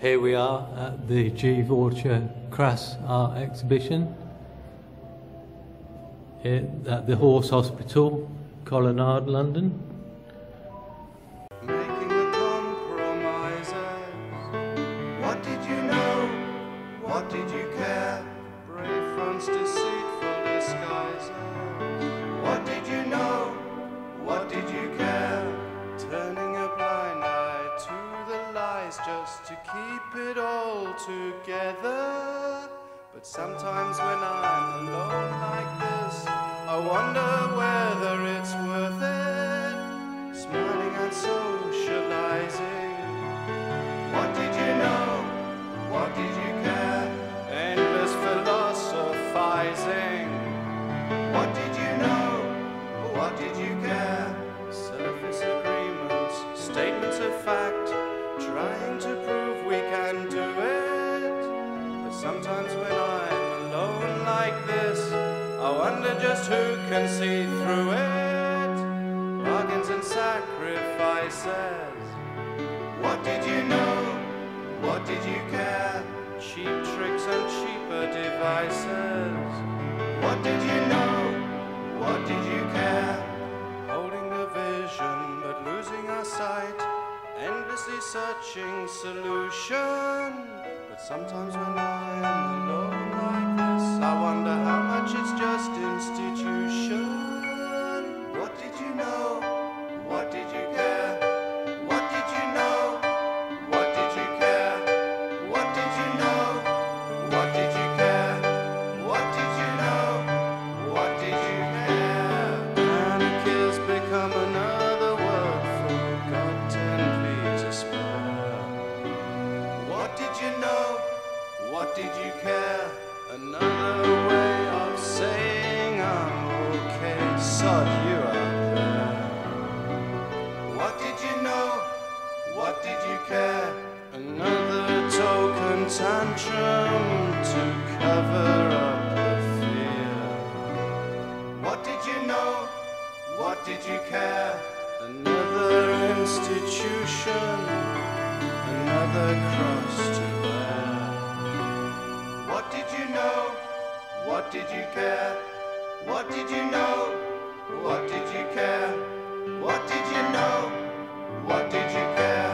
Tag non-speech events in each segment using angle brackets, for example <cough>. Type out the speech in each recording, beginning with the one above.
Here we are at the Gee Vaucher Crass Art Exhibition at the Horse Hospital, Colonnade, London. Making the compromises. What did you know? What did you care? Brave fronts, deceitful disguises. What did you know? What did you care? Turning the lies just to keep it all together. But sometimes when I'm alone like this, I wonder I wonder just who can see through it. Bargains and sacrifices. What did you know? What did you care? Cheap tricks and cheaper devices. What did you know? What did you care? Holding the vision but losing our sight. Endlessly searching solution. But sometimes when I'm alone like this, I wonder how much it's just institution. What did you know? What did you care? What did you know? What did you care? What did you know? What did you care? What did you know? What did you care? Has become another word for God ten spare. What did you know? What did you care? Another way of saying I'm okay. You out there. What did you know? What did you care? Another token tantrum to cover up the fear. What did you know? What did you care? Another institution, another cross What did you care? What did you know? What did you care? What did you know? What did you care?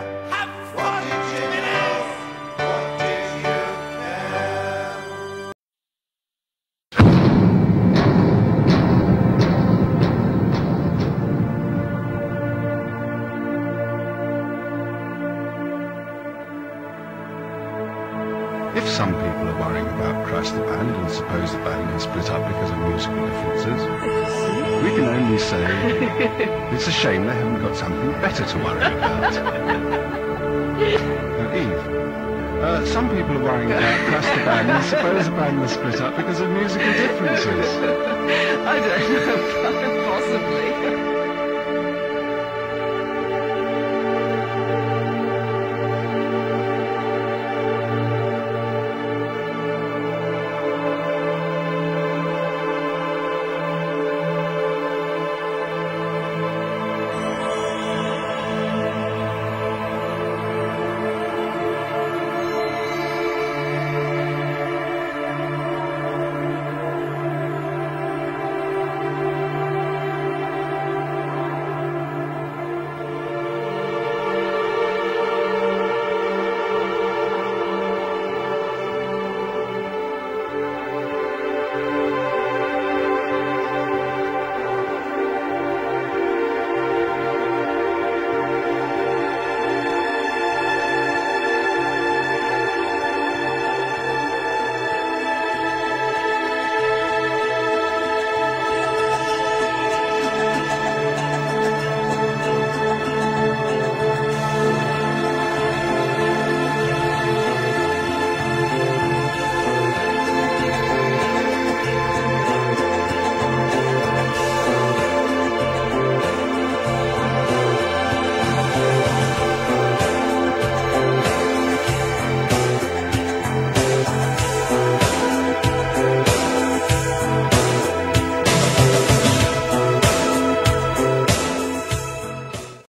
If some people are worrying about Crass the Band and suppose the band has split up because of musical differences, we can only say <laughs> it's a shame they haven't got something better to worry about. Now, Eve, uh, some people are worrying about Crass the Band and suppose the band has split up because of musical differences. <laughs> I don't know, possibly.